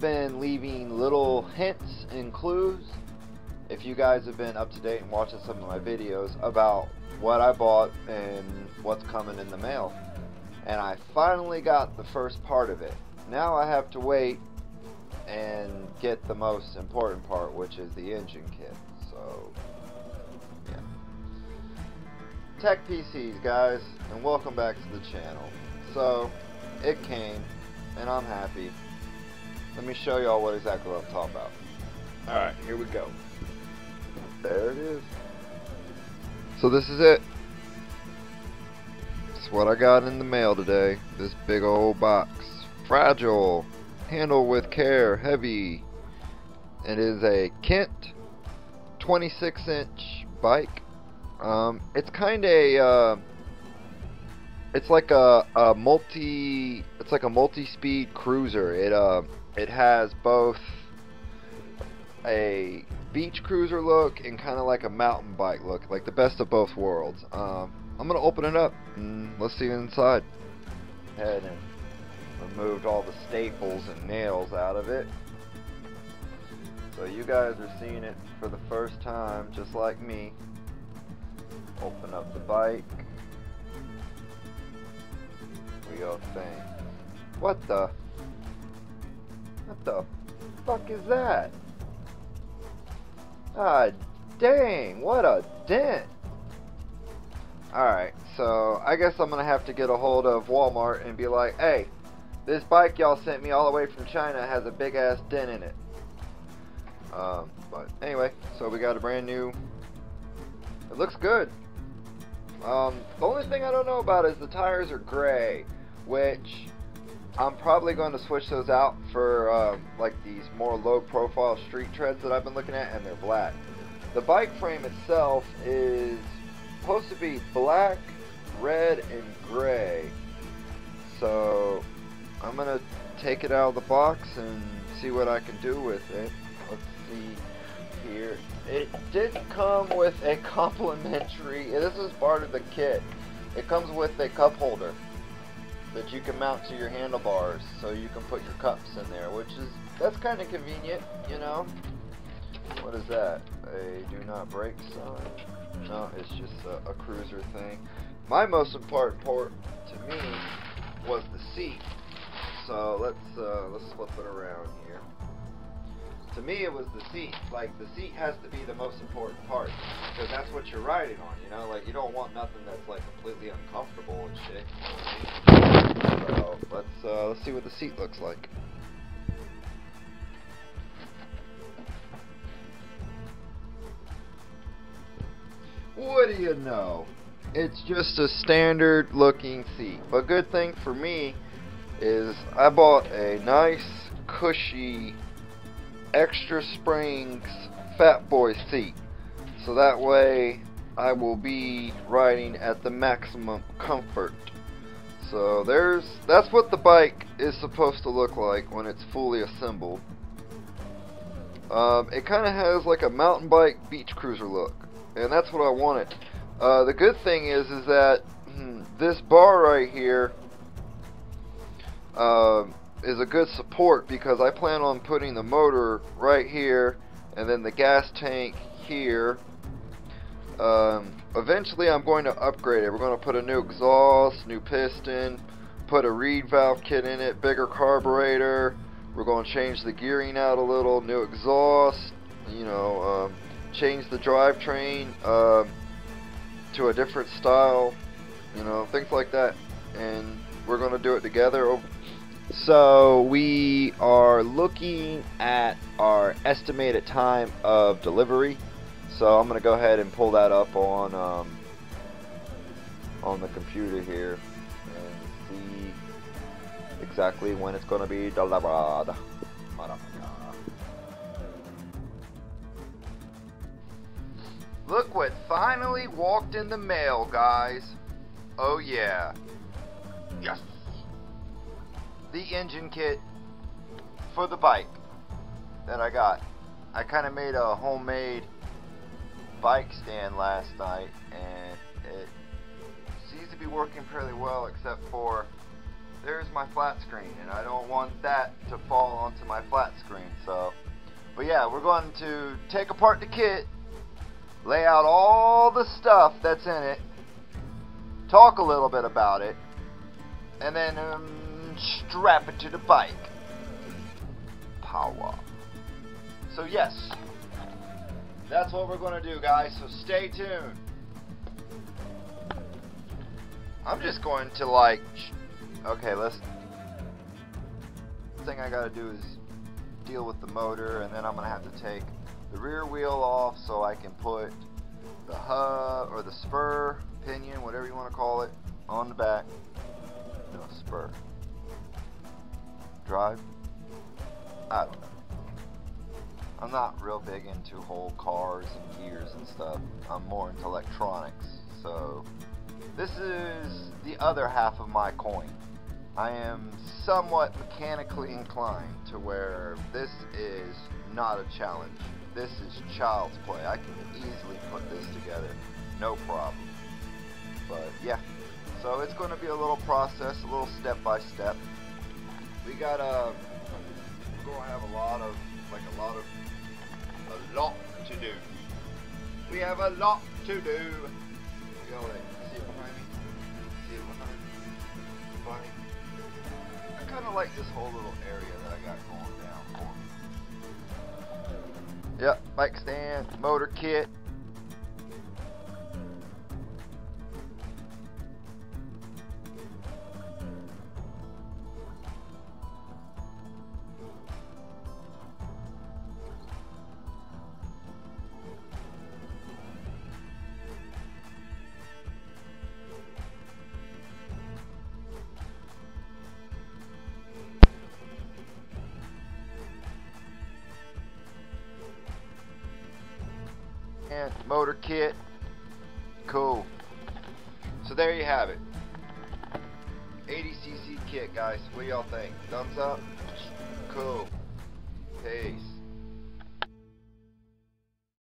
Been leaving little hints and clues if you guys have been up to date and watching some of my videos about what I bought and what's coming in the mail. And I finally got the first part of it. Now I have to wait and get the most important part, which is the engine kit. So, yeah. Tech PCs, guys, and welcome back to the channel. So, it came, and I'm happy. Let me show y'all what exactly what I'm talking about. Alright, here we go. There it is. So this is it. It's what I got in the mail today. This big old box. Fragile. Handle with care. Heavy. It is a Kent 26 inch bike. Um, it's kind of uh, it's like a, a multi it's like a multi-speed cruiser. It uh it has both a beach cruiser look and kind of like a mountain bike look, like the best of both worlds. Um, I'm gonna open it up and let's see inside. Head and removed all the staples and nails out of it. So you guys are seeing it for the first time, just like me. Open up the bike. We go thing. What the? What the fuck is that? Ah, dang, what a dent. Alright, so I guess I'm going to have to get a hold of Walmart and be like, hey, this bike y'all sent me all the way from China has a big ass dent in it. Um, but anyway, so we got a brand new, it looks good. Um, the only thing I don't know about is the tires are gray, which I'm probably going to switch those out for um, like these more low profile street treads that I've been looking at and they're black. The bike frame itself is supposed to be black, red, and gray. So I'm going to take it out of the box and see what I can do with it. Let's see here. It did come with a complimentary, this is part of the kit. It comes with a cup holder that you can mount to your handlebars so you can put your cups in there, which is, that's kind of convenient, you know. What is that? A do not break sign? No, it's just a, a cruiser thing. My most important part to me was the seat. So let's uh, let's flip it around here to me it was the seat. Like the seat has to be the most important part because that's what you're riding on. You know, like you don't want nothing that's like completely uncomfortable and shit. Let's uh, let's see what the seat looks like. What do you know? It's just a standard looking seat. But good thing for me is I bought a nice cushy extra springs fat boy seat so that way I will be riding at the maximum comfort so there's that's what the bike is supposed to look like when it's fully assembled. Um, it kind of has like a mountain bike beach cruiser look and that's what I wanted. Uh, the good thing is is that hmm, this bar right here um, is a good support because I plan on putting the motor right here and then the gas tank here um, eventually I'm going to upgrade it. We're going to put a new exhaust new piston put a reed valve kit in it bigger carburetor. We're going to change the gearing out a little new exhaust you know um, change the drivetrain um, to a different style you know things like that. And we're going to do it together. So we are looking at our estimated time of delivery. So I'm going to go ahead and pull that up on um, on the computer here and see exactly when it's going to be delivered. Look what finally walked in the mail, guys. Oh yeah. Yes the engine kit for the bike that I got. I kind of made a homemade bike stand last night and it seems to be working fairly well except for there's my flat screen, and I don't want that to fall onto my flat screen. So, but yeah, we're going to take apart the kit, lay out all the stuff that's in it, talk a little bit about it, and then um, strap it to the bike. Power. So yes, that's what we're going to do, guys. So stay tuned. I'm just going to like, okay, let's. Thing I got to do is deal with the motor, and then I'm gonna have to take the rear wheel off so I can put the hub or the spur pinion, whatever you want to call it, on the back. No spur. Drive. I don't know. I'm not real big into whole cars and gears and stuff. I'm more into electronics, so this is the other half of my coin. I am somewhat mechanically inclined to where this is not a challenge. This is child's play. I can easily put this together, no problem. But yeah, so it's going to be a little process, a little step by step. We got a, we're going to have a lot of, like a lot of, lot to do. We have a lot to do. Go ahead. kind of like this whole little area that I got going down for me. Yep, bike stand, motor kit, motor kit. Cool. So there you have it. 80cc kit, guys. What y'all think? Thumbs up? Cool. Peace.